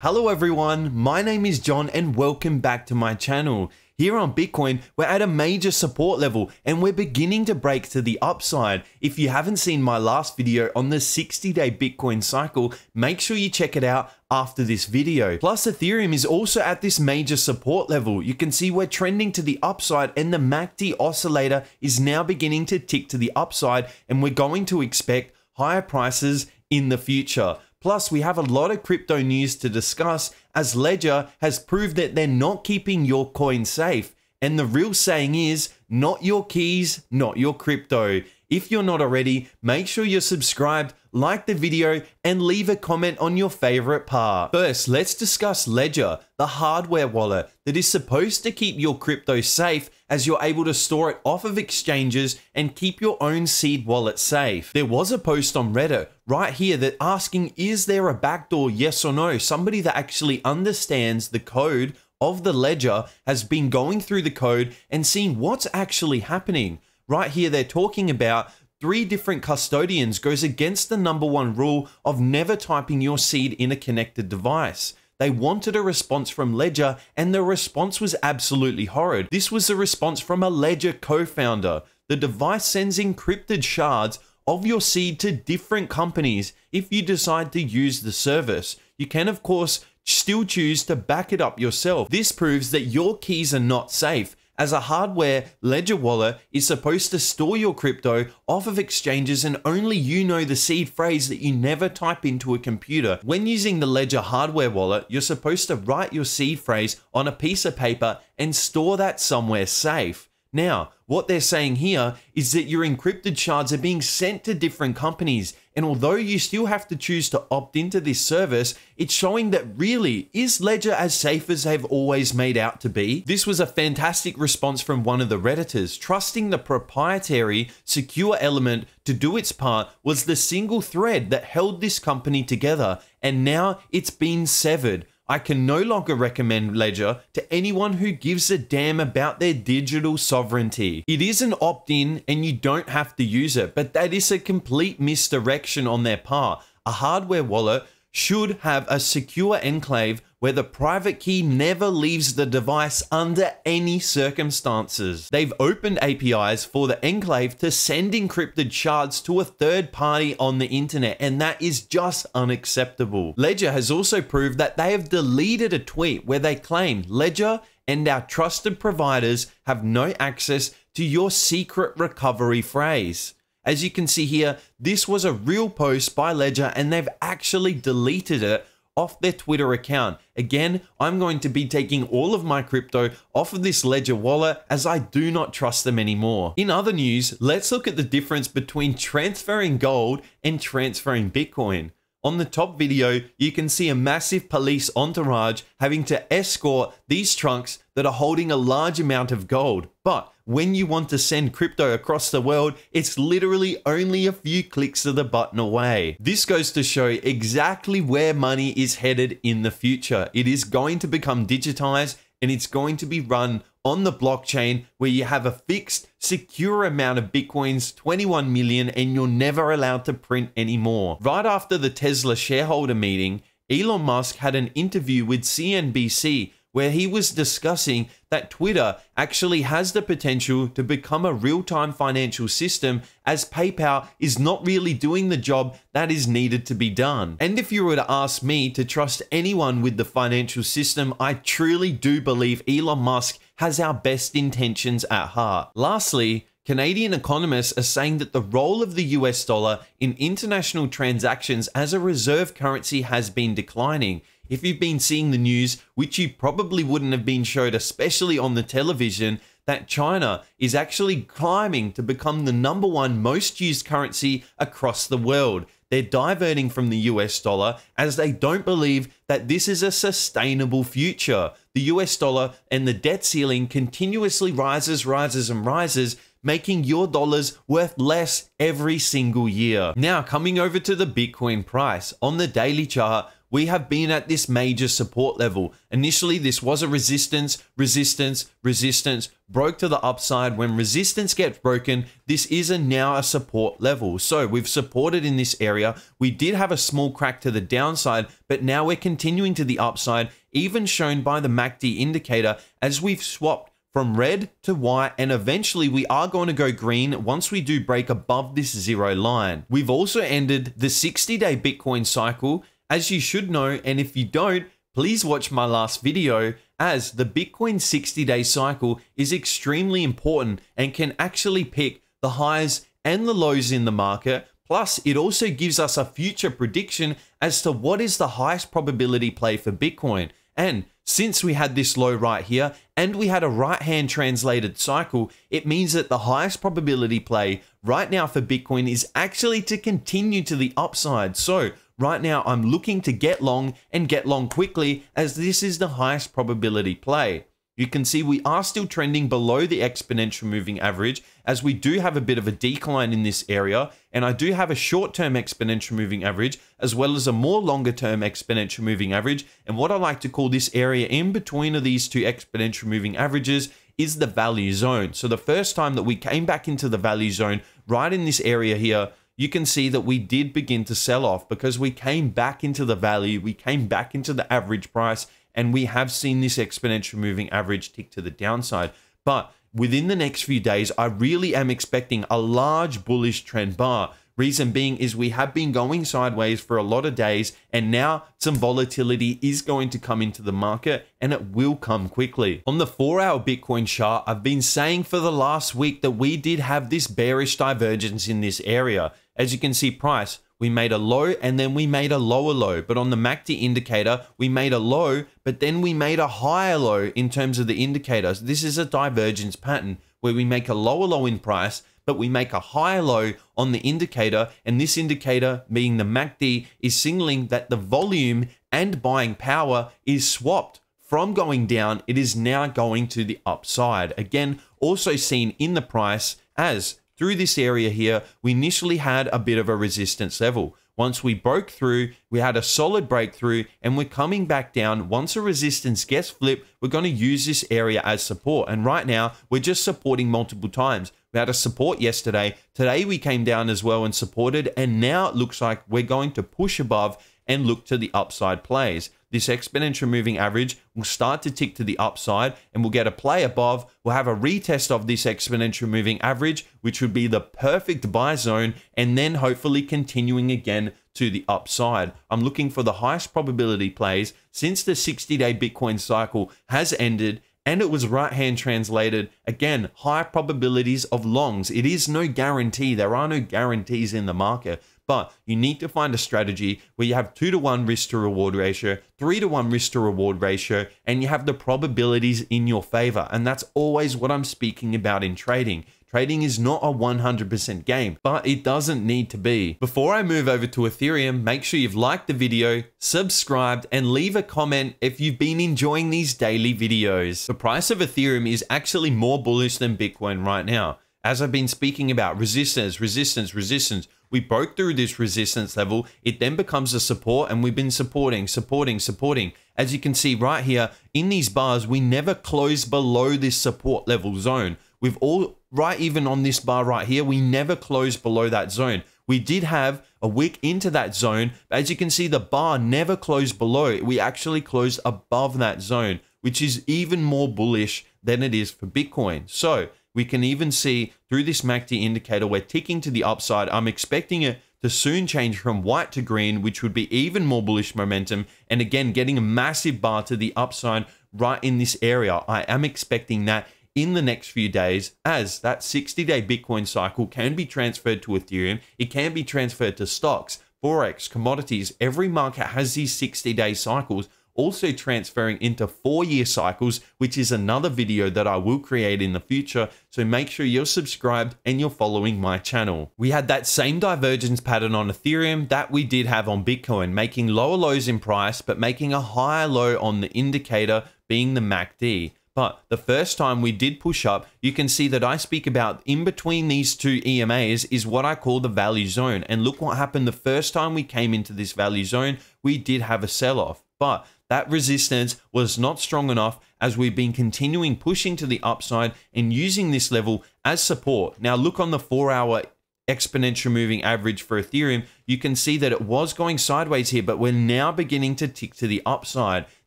Hello everyone, my name is Jon and welcome back to my channel. Here on Bitcoin, we're at a major support level and we're beginning to break to the upside. If you haven't seen my last video on the 60 day Bitcoin cycle, make sure you check it out after this video. Plus Ethereum is also at this major support level. You can see we're trending to the upside and the MACD oscillator is now beginning to tick to the upside and we're going to expect higher prices in the future. Plus, we have a lot of crypto news to discuss as Ledger has proved that they're not keeping your coin safe. And the real saying is not your keys, not your crypto. If you're not already, make sure you're subscribed, like the video, and leave a comment on your favorite part. First, let's discuss Ledger, the hardware wallet that is supposed to keep your crypto safe as you're able to store it off of exchanges and keep your own seed wallet safe. There was a post on Reddit right here that asking, is there a backdoor, yes or no? Somebody that actually understands the code of the ledger has been going through the code and seeing what's actually happening. Right here, they're talking about three different custodians goes against the number one rule of never typing your seed in a connected device. They wanted a response from Ledger, and the response was absolutely horrid. This was the response from a Ledger co founder. The device sends encrypted shards of your seed to different companies if you decide to use the service. You can, of course, still choose to back it up yourself. This proves that your keys are not safe as a hardware ledger wallet is supposed to store your crypto off of exchanges and only you know the seed phrase that you never type into a computer. When using the ledger hardware wallet, you're supposed to write your seed phrase on a piece of paper and store that somewhere safe. Now, what they're saying here is that your encrypted shards are being sent to different companies, and although you still have to choose to opt into this service, it's showing that really, is Ledger as safe as they've always made out to be? This was a fantastic response from one of the Redditors. Trusting the proprietary, secure element to do its part was the single thread that held this company together, and now it's been severed. I can no longer recommend Ledger to anyone who gives a damn about their digital sovereignty. It is an opt in and you don't have to use it, but that is a complete misdirection on their part. A hardware wallet should have a secure enclave where the private key never leaves the device under any circumstances. They've opened APIs for the enclave to send encrypted shards to a third party on the internet, and that is just unacceptable. Ledger has also proved that they have deleted a tweet where they claim Ledger and our trusted providers have no access to your secret recovery phrase. As you can see here, this was a real post by Ledger and they've actually deleted it off their Twitter account. Again, I'm going to be taking all of my crypto off of this Ledger wallet as I do not trust them anymore. In other news, let's look at the difference between transferring gold and transferring Bitcoin. On the top video, you can see a massive police entourage having to escort these trunks that are holding a large amount of gold. But when you want to send crypto across the world, it's literally only a few clicks of the button away. This goes to show exactly where money is headed in the future. It is going to become digitized and it's going to be run on the blockchain where you have a fixed, secure amount of Bitcoins, 21 million, and you're never allowed to print anymore. Right after the Tesla shareholder meeting, Elon Musk had an interview with CNBC where he was discussing that Twitter actually has the potential to become a real time financial system as PayPal is not really doing the job that is needed to be done. And if you were to ask me to trust anyone with the financial system, I truly do believe Elon Musk has our best intentions at heart. Lastly, Canadian economists are saying that the role of the US dollar in international transactions as a reserve currency has been declining. If you've been seeing the news, which you probably wouldn't have been showed, especially on the television, that China is actually climbing to become the number one most used currency across the world. They're diverting from the US dollar as they don't believe that this is a sustainable future. The US dollar and the debt ceiling continuously rises, rises, and rises, making your dollars worth less every single year. Now, coming over to the Bitcoin price on the daily chart, we have been at this major support level. Initially, this was a resistance, resistance, resistance, broke to the upside. When resistance gets broken, this is a now a support level. So we've supported in this area. We did have a small crack to the downside, but now we're continuing to the upside, even shown by the MACD indicator as we've swapped from red to white and eventually we are going to go green once we do break above this zero line. We've also ended the 60 day Bitcoin cycle as you should know and if you don't please watch my last video as the Bitcoin 60 day cycle is extremely important and can actually pick the highs and the lows in the market Plus, it also gives us a future prediction as to what is the highest probability play for Bitcoin. And since we had this low right here and we had a right hand translated cycle, it means that the highest probability play right now for Bitcoin is actually to continue to the upside. So right now I'm looking to get long and get long quickly as this is the highest probability play you can see we are still trending below the exponential moving average as we do have a bit of a decline in this area. And I do have a short-term exponential moving average as well as a more longer-term exponential moving average. And what I like to call this area in between of these two exponential moving averages is the value zone. So the first time that we came back into the value zone right in this area here, you can see that we did begin to sell off because we came back into the value, we came back into the average price, and we have seen this exponential moving average tick to the downside. But within the next few days, I really am expecting a large bullish trend bar. Reason being is we have been going sideways for a lot of days, and now some volatility is going to come into the market and it will come quickly. On the four hour Bitcoin chart, I've been saying for the last week that we did have this bearish divergence in this area. As you can see, price we made a low and then we made a lower low. But on the MACD indicator, we made a low, but then we made a higher low in terms of the indicators. This is a divergence pattern where we make a lower low in price, but we make a higher low on the indicator. And this indicator, being the MACD, is signaling that the volume and buying power is swapped from going down. It is now going to the upside. Again, also seen in the price as through this area here, we initially had a bit of a resistance level. Once we broke through, we had a solid breakthrough and we're coming back down. Once a resistance gets flipped, we're going to use this area as support. And right now, we're just supporting multiple times. Had a support yesterday. Today, we came down as well and supported. And now it looks like we're going to push above and look to the upside plays this exponential moving average will start to tick to the upside and we'll get a play above. We'll have a retest of this exponential moving average, which would be the perfect buy zone, and then hopefully continuing again to the upside. I'm looking for the highest probability plays since the 60 day Bitcoin cycle has ended and it was right hand translated. Again, high probabilities of longs. It is no guarantee. There are no guarantees in the market, but you need to find a strategy where you have two to one risk to reward ratio, three to one risk to reward ratio, and you have the probabilities in your favor. And that's always what I'm speaking about in trading. Trading is not a 100% game, but it doesn't need to be. Before I move over to Ethereum, make sure you've liked the video, subscribed, and leave a comment if you've been enjoying these daily videos. The price of Ethereum is actually more bullish than Bitcoin right now. As I've been speaking about resistance, resistance, resistance, we broke through this resistance level. It then becomes a support and we've been supporting, supporting, supporting. As you can see right here in these bars, we never close below this support level zone. We've all, right even on this bar right here, we never closed below that zone. We did have a wick into that zone. But as you can see, the bar never closed below. We actually closed above that zone, which is even more bullish than it is for Bitcoin. So we can even see through this MACD indicator, we're ticking to the upside. I'm expecting it to soon change from white to green, which would be even more bullish momentum. And again, getting a massive bar to the upside right in this area. I am expecting that in the next few days as that 60 day Bitcoin cycle can be transferred to Ethereum. It can be transferred to stocks, Forex, commodities. Every market has these 60 day cycles also transferring into four year cycles, which is another video that I will create in the future. So make sure you're subscribed and you're following my channel. We had that same divergence pattern on Ethereum that we did have on Bitcoin, making lower lows in price, but making a higher low on the indicator being the MACD. But the first time we did push up, you can see that I speak about in between these two EMAs is what I call the value zone. And look what happened the first time we came into this value zone, we did have a sell off. But that resistance was not strong enough as we've been continuing pushing to the upside and using this level as support. Now look on the four hour exponential moving average for Ethereum, you can see that it was going sideways here, but we're now beginning to tick to the upside.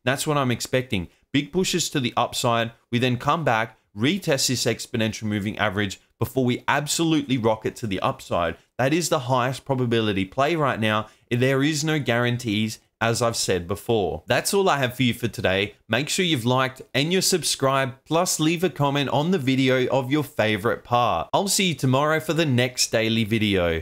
That's what I'm expecting. Big pushes to the upside. We then come back, retest this exponential moving average before we absolutely rocket to the upside. That is the highest probability play right now. There is no guarantees as I've said before. That's all I have for you for today. Make sure you've liked and you're subscribed, plus leave a comment on the video of your favorite part. I'll see you tomorrow for the next daily video.